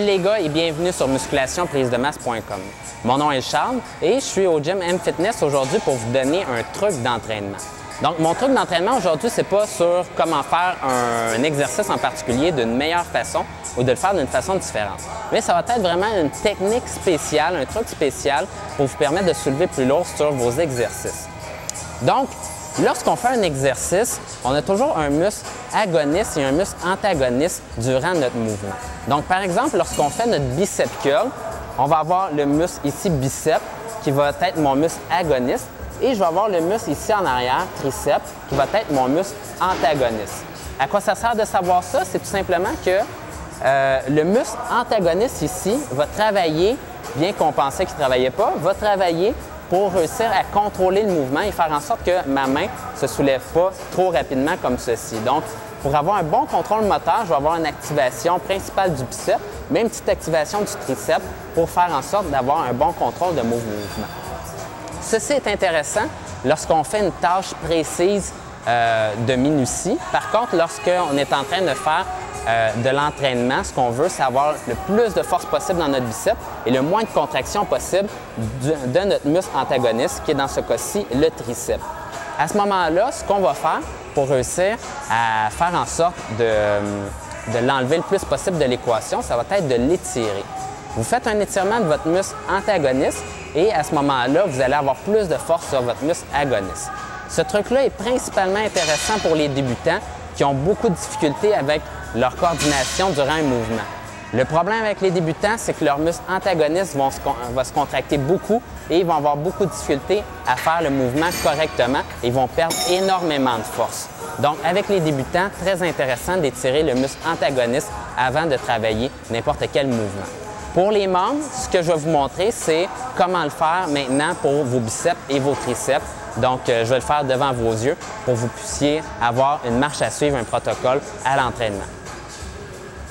Les gars et bienvenue sur musculationprisemasse.com. Mon nom est Charles et je suis au gym M Fitness aujourd'hui pour vous donner un truc d'entraînement. Donc mon truc d'entraînement aujourd'hui, c'est pas sur comment faire un, exercice en particulier d'une meilleure façon ou de le faire d'une façon différente. Mais ça va être vraiment une technique spéciale, un truc spécial pour vous permettre de soulever plus lourd sur vos exercices. Donc, Lorsqu'on fait un exercice, on a toujours un muscle agoniste et un muscle antagoniste durant notre mouvement. Donc, par exemple, lorsqu'on fait notre bicep curl, on va avoir le muscle ici bicep qui va être mon muscle agoniste et je vais avoir le muscle ici en arrière, triceps, qui va être mon muscle antagoniste. À quoi ça sert de savoir ça? C'est tout simplement que euh, le muscle antagoniste ici va travailler, bien qu'on pensait qu'il ne travaillait pas, va travailler pour réussir à contrôler le mouvement et faire en sorte que ma main ne se soulève pas trop rapidement comme ceci. Donc, pour avoir un bon contrôle moteur, je vais avoir une activation principale du biceps, mais une petite activation du triceps pour faire en sorte d'avoir un bon contrôle de mouvement. Ceci est intéressant lorsqu'on fait une tâche précise euh, de minutie. Par contre, lorsqu'on est en train de faire euh, de l'entraînement, ce qu'on veut, c'est avoir le plus de force possible dans notre biceps et le moins de contraction possible de notre muscle antagoniste, qui est dans ce cas-ci le triceps. À ce moment-là, ce qu'on va faire pour réussir à faire en sorte de l'enlever le plus possible de l'équation, ça va être de l'étirer. Vous faites un étirement de votre muscle antagoniste et à ce moment-là, vous allez avoir plus de force sur votre muscle agoniste. Ce truc-là est principalement intéressant pour les débutants qui ont beaucoup de difficultés avec leur coordination durant un mouvement. Le problème avec les débutants, c'est que leurs muscles antagonistes vont se, se contracter beaucoup et ils vont avoir beaucoup de difficultés à faire le mouvement correctement et ils vont perdre énormément de force. Donc, avec les débutants, très intéressant d'étirer le muscle antagoniste avant de travailler n'importe quel mouvement. Pour les membres, ce que je vais vous montrer, c'est comment le faire maintenant pour vos biceps et vos triceps. Donc, euh, je vais le faire devant vos yeux pour que vous puissiez avoir une marche à suivre, un protocole à l'entraînement.